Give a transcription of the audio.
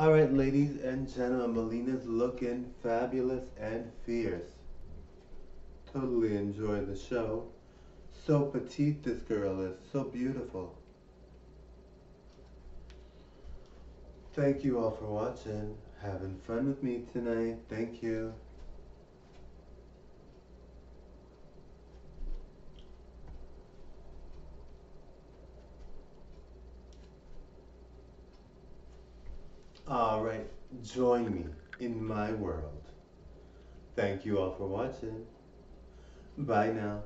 All right, ladies and gentlemen, Mileena's looking fabulous and fierce. Totally enjoy the show. So petite this girl is, so beautiful. Thank you all for watching. Having fun with me tonight. Thank you. All right, join me in my world. Thank you all for watching. Bye now.